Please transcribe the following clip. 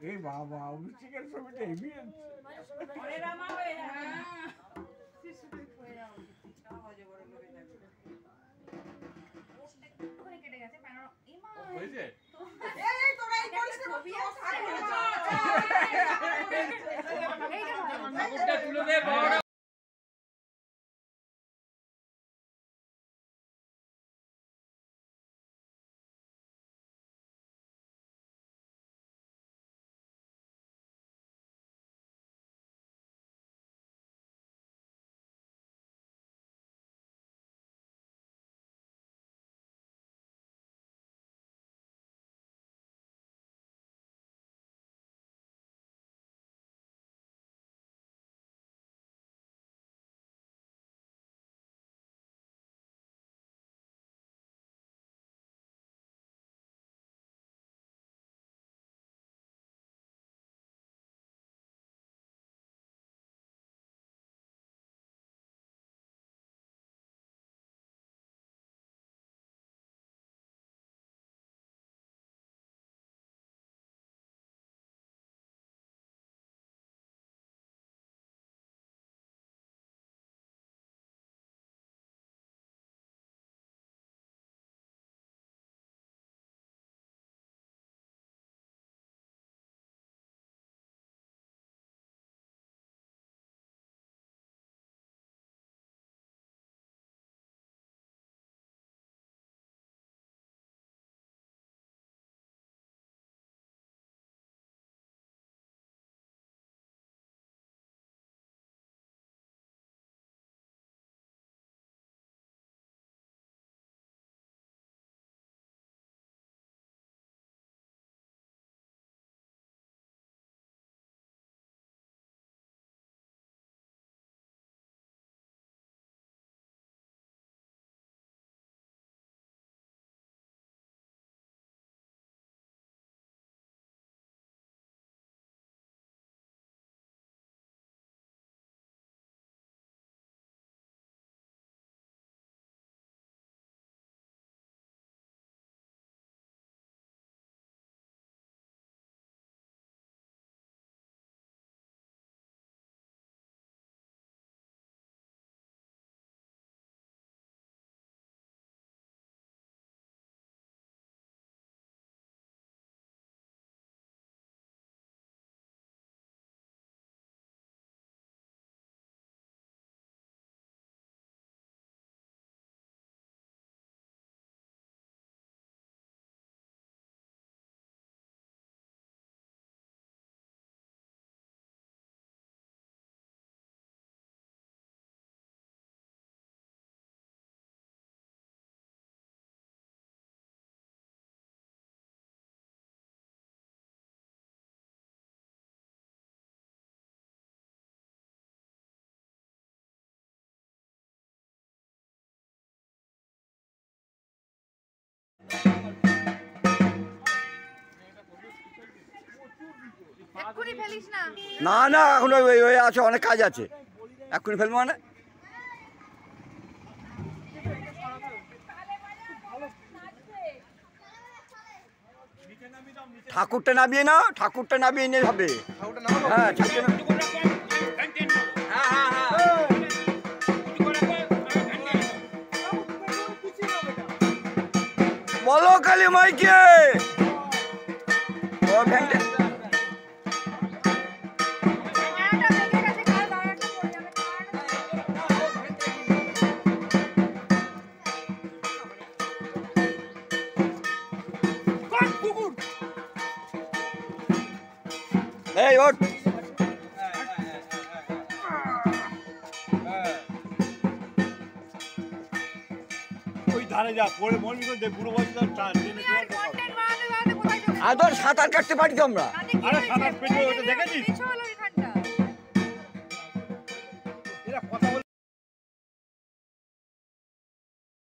এই বাবা অভিষেকের ছবিটা হেভি আছে ওখানে কেটে গেছে কেন ইমা হয়েছে না। না না, এখন ওই আছে, অনেক কাজ আছে। এক্ষুনি ফেলব মানে? ঠাকুরটা নামিয়ে নাও, ঠাকুরটা নামিয়ে নিয়ে হবে হ্যাঁ না- হ্যাঁ হ্যাঁ হ্যাঁ। বলো কালী মাইকে। ও ভ্যানটা এই ওঠ। ওই ধারে যা পরে মনে করে পুরো বয়স চলে আদর সাঁতার কাটতে পারি তো আমরা? আরে হয়েছে? পেটে ওটা দেখেছিস?